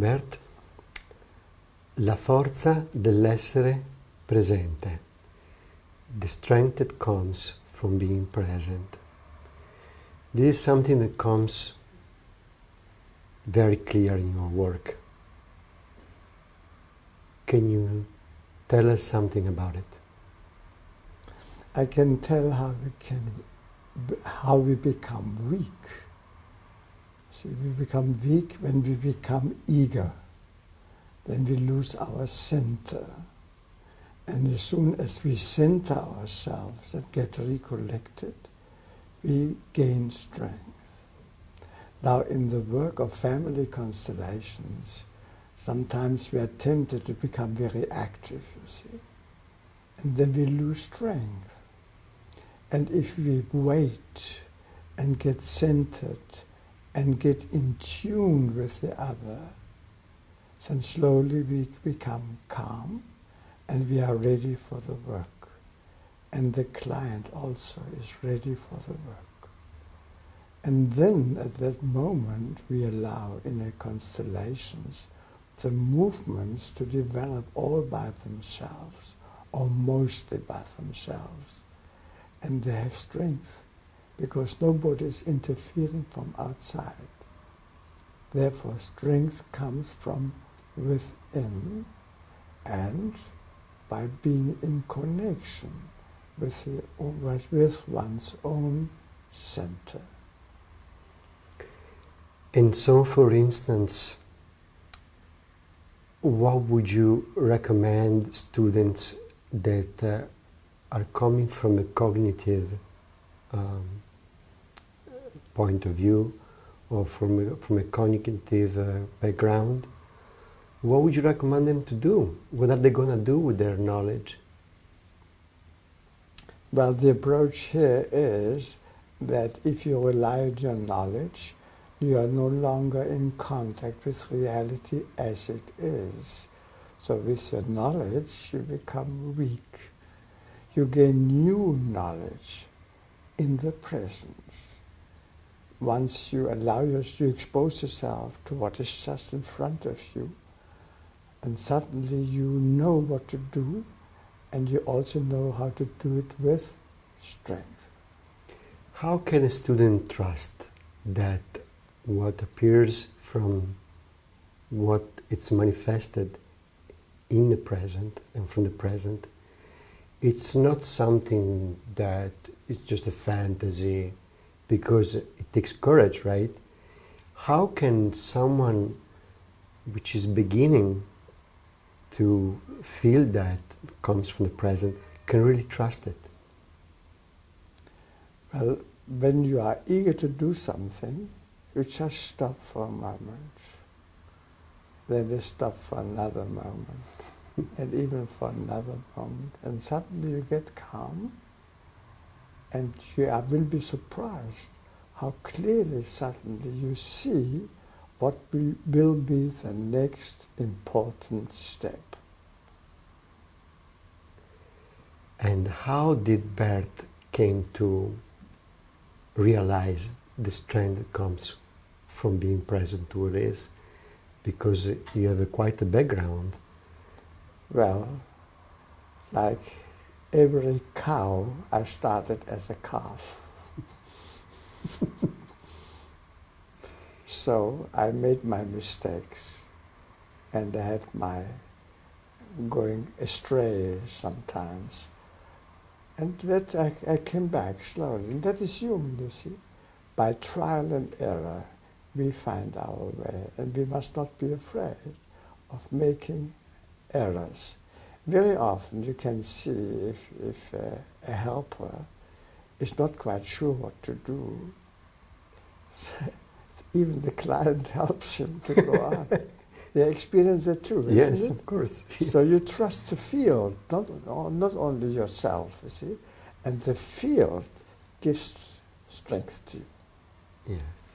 Bert, la forza dell'essere presente, the strength that comes from being present. This is something that comes very clear in your work. Can you tell us something about it? I can tell how we can, how we become weak. See, we become weak when we become eager. Then we lose our center. And as soon as we center ourselves and get recollected, we gain strength. Now, in the work of family constellations, sometimes we are tempted to become very active, you see, and then we lose strength. And if we wait and get centered and get in tune with the other, then slowly we become calm and we are ready for the work. And the client also is ready for the work. And then at that moment, we allow in the constellations the movements to develop all by themselves, or mostly by themselves. And they have strength because nobody is interfering from outside. Therefore, strength comes from within and by being in connection with, the, with one's own center. And so, for instance, what would you recommend students that uh, are coming from a cognitive um, point of view or from a, from a cognitive uh, background? What would you recommend them to do? What are they going to do with their knowledge? Well, the approach here is that if you rely on your knowledge, you are no longer in contact with reality as it is. So with your knowledge, you become weak. You gain new knowledge in the presence. Once you allow yourself to expose yourself to what is just in front of you, and suddenly you know what to do, and you also know how to do it with strength. How can a student trust that what appears from what it's manifested in the present and from the present, it's not something that is just a fantasy because it takes courage, right? How can someone which is beginning to feel that comes from the present can really trust it? Well, when you are eager to do something, you just stop for a moment. Then you stop for another moment. and even for another moment. And suddenly you get calm and you will be surprised how clearly suddenly you see what will be the next important step. And how did Bert came to realize the strength that comes from being present to what is? Because you have a, quite a background. Well, like every cow, I started as a calf. so I made my mistakes and I had my going astray sometimes. And that I, I came back slowly. And that is human, you see. By trial and error, we find our way. And we must not be afraid of making errors. Very often you can see if, if uh, a helper is not quite sure what to do, even the client helps him to go on. They experience that too. Yes, of course. Yes. So you trust the field, not, not only yourself, you see, and the field gives strength to you. Yes.